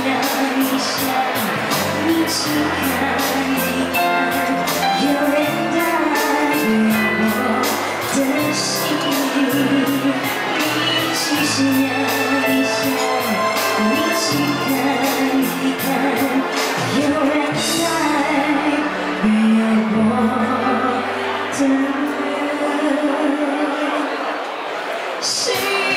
你去看一看有人代我的心一起你去看一看有人代爱我的心